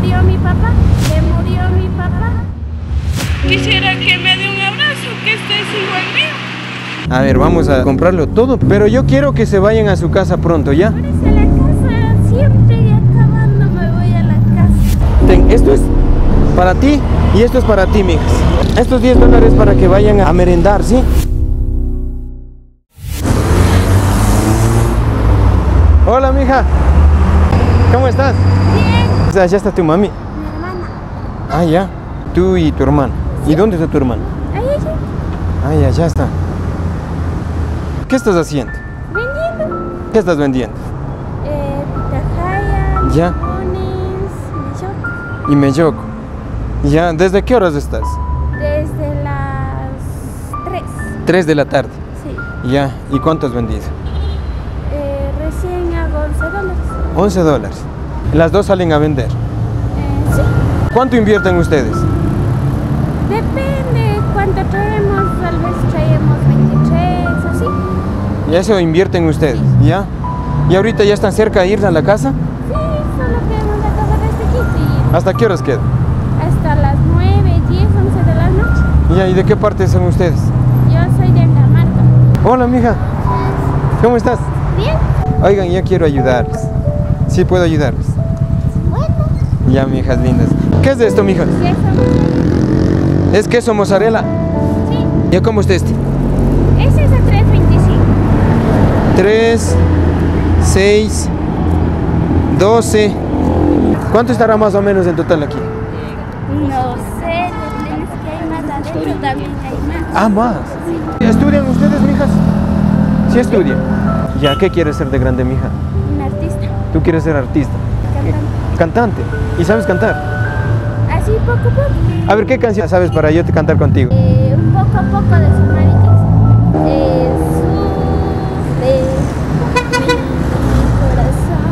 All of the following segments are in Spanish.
murió mi papá, se murió mi papá. Quisiera que me dé un abrazo, que estés igual mío. A ver, vamos a comprarlo todo, pero yo quiero que se vayan a su casa pronto, ¿ya? A la casa, siempre y acabando me voy a la casa. Ten, esto es para ti y esto es para ti, mijas. Estos 10 dólares para que vayan a merendar, ¿sí? Hola, mija. ¿Cómo estás? Ya está tu mami. mi hermana. Ah, ya. Tú y tu hermano. ¿Y dónde está tu hermano? Ahí, ahí, Ah, ya, ya está. ¿Qué estás haciendo? vendiendo. ¿Qué estás vendiendo? Eh, pitahaya, Ya. melloco. Y Meyoco. Ya, ¿desde qué horas estás? Desde las 3. 3 de la tarde. Sí. Ya, ¿y cuánto has vendido? Eh, recién hago 11 dólares. 11 dólares. Las dos salen a vender. Eh, sí. ¿Cuánto invierten ustedes? Depende cuánto traemos, tal vez traemos 23, así. Y eso invierten ustedes, ¿ya? ¿Y ahorita ya están cerca de ir a la casa? Sí, solo queremos acabar este kit y ¿Hasta qué horas quedan? hasta las 9, 10, 11 de la noche. ¿Ya? ¿Y de qué parte son ustedes? Yo soy de Camargo. Hola, mija. ¿Cómo estás? Bien, Oigan, yo quiero ayudarles. ¿Sí puedo ayudarles? Ya, mijas lindas. ¿Qué es de esto, somos? Es queso mozzarella. Sí, ¿Ya cómo está este? ese es a 3.25. 3, 6, 12. ¿Cuánto estará más o menos en total aquí? No sé, los nenes que hay más adentro también hay más. Ah, más. ¿Estudian ustedes, mijas? Sí estudian. Ya, ¿qué quieres ser de grande, mija? Un artista, Tú quieres ser artista. Cantante. Cantante. ¿Y sabes cantar? Así poco a poco. A ver, ¿qué canción sabes para yo te cantar contigo? Eh, un poco a poco de Sonaritis. Eh, sube mi corazón.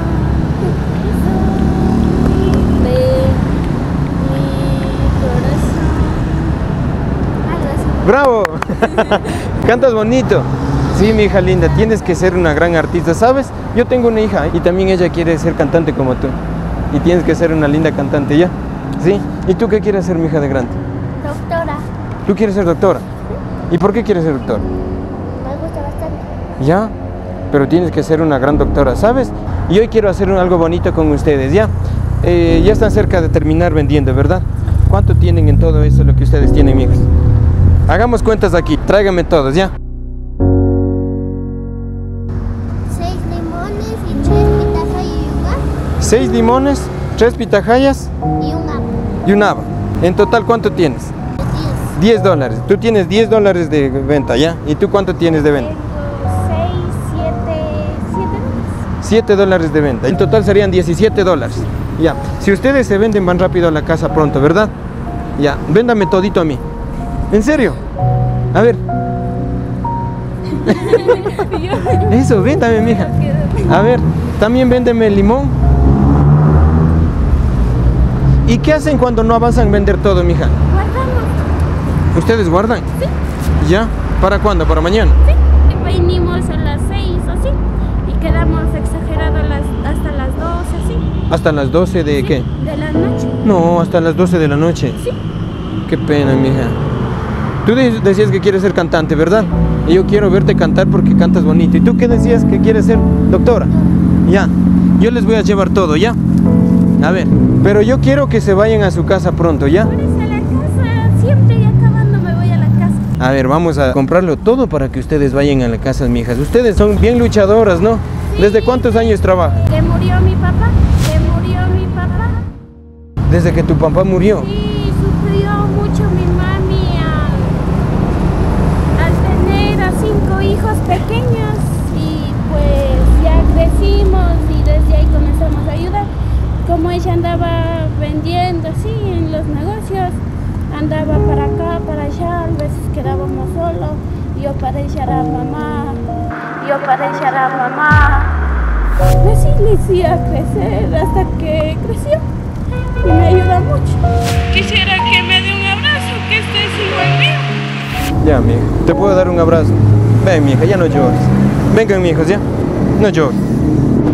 Sube mi corazón. Algo así. ¡Bravo! Cantas bonito. Sí, mi hija linda, tienes que ser una gran artista, ¿sabes? Yo tengo una hija y también ella quiere ser cantante como tú. Y tienes que ser una linda cantante, ¿ya? ¿Sí? ¿Y tú qué quieres ser, mi hija de grande? Doctora, ¿Tú quieres ser doctora? ¿Y por qué quieres ser doctora? me gusta bastante. ¿Ya? Pero tienes que ser una gran doctora, ¿sabes? Y hoy quiero hacer algo bonito con ustedes, ¿ya? Eh, ya están cerca de terminar vendiendo, ¿verdad? ¿Cuánto tienen en todo eso lo que ustedes tienen, hijos? Hagamos cuentas aquí, tráiganme todos, ¿ya? 6 limones, 3 pitahayas y un haba. Y un haba. En total, ¿cuánto tienes? 10. 10 dólares. Tú tienes 10 dólares de venta, ¿ya? ¿Y tú cuánto tienes de venta? 7 dólares de venta. En total serían 17 dólares. Ya. Si ustedes se venden, van rápido a la casa pronto, ¿verdad? Ya. Véndame todito a mí. ¿En serio? A ver. Eso, véndame, mija. A ver, también véndeme limón. ¿Y qué hacen cuando no avanzan a vender todo, mija? Guardamos. ¿Ustedes guardan? Sí. ¿Ya? ¿Para cuándo? ¿Para mañana? Sí. Venimos a las seis, así. Y quedamos exagerados las, hasta las doce, así. ¿Hasta las 12 de qué? De la noche. No, hasta las 12 de la noche. Sí. Qué pena, mija. Tú de- decías que quieres ser cantante, ¿verdad? Y yo quiero verte cantar porque cantas bonito. ¿Y tú qué decías que quieres ser doctora? Ya. Yo les voy a llevar todo, ¿ya? A ver. Pero yo quiero que se vayan a su casa pronto, ¿ya? A la casa, siempre y acabando me voy a la casa. A ver, vamos a comprarlo todo para que ustedes vayan a la casa, mijas. Ustedes son bien luchadoras, ¿no? ¿Desde cuántos años trabajan? Que murió mi papá, que murió mi papá. Desde que tu papá murió. Y andaba vendiendo así en los negocios, andaba para acá, para allá, a veces quedábamos solos, yo para echar a mamá, yo para echar a mamá. Y así le hacía crecer hasta que creció y me ayuda mucho. Quisiera que me dé un abrazo, que estés igual mío. Ya, mija. ¿Te puedo dar un abrazo? Ven, mija, ya no llores. Vengan, mijos, ¿ya? No llores.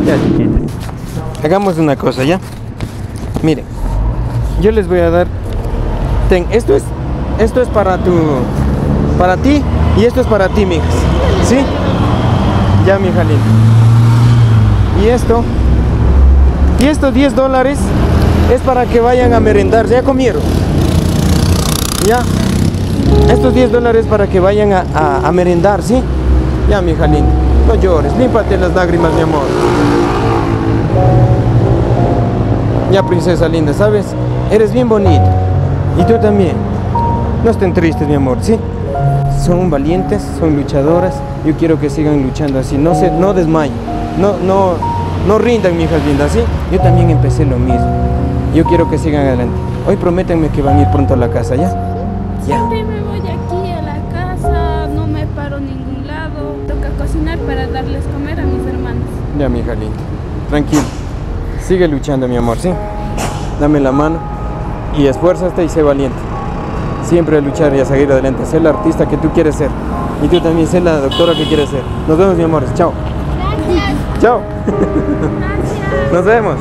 Ya, chiquitas. Hagamos una cosa, ¿ya? Miren, Yo les voy a dar. Ten, esto es, esto es para tu, para ti y esto es para ti, mijas. ¿Sí? Ya, mija linda. Y esto, y estos 10 dólares es para que vayan a merendar. ¿Ya comieron? Ya. Estos 10 dólares para que vayan a, a- a merendar, ¿sí? Ya, mija linda. No llores, límpate las lágrimas, mi amor. Ya, princesa linda, ¿sabes? Eres bien bonita. Y tú también. No estén tristes, mi amor, ¿sí? Son valientes, son luchadoras. Yo quiero que sigan luchando así. No se, no desmayen. No, no, no rindan, mi hija linda, ¿sí? Yo también empecé lo mismo. Yo quiero que sigan adelante. Hoy prométanme que van a ir pronto a la casa, ¿ya? Ya. Siempre me voy aquí a la casa, no me paro en ningún lado. Toca cocinar para darles comer a mis hermanos. Ya, mi hija linda. Tranquilo. Sigue luchando, mi amor, ¿sí? Dame la mano y esfuérzate y sé valiente. Siempre a luchar y a seguir adelante. Sé la artista que tú quieres ser. Y tú también sé la doctora que quieres ser. Nos vemos, mi amor. Chao. Gracias. Chao. Gracias. Nos vemos.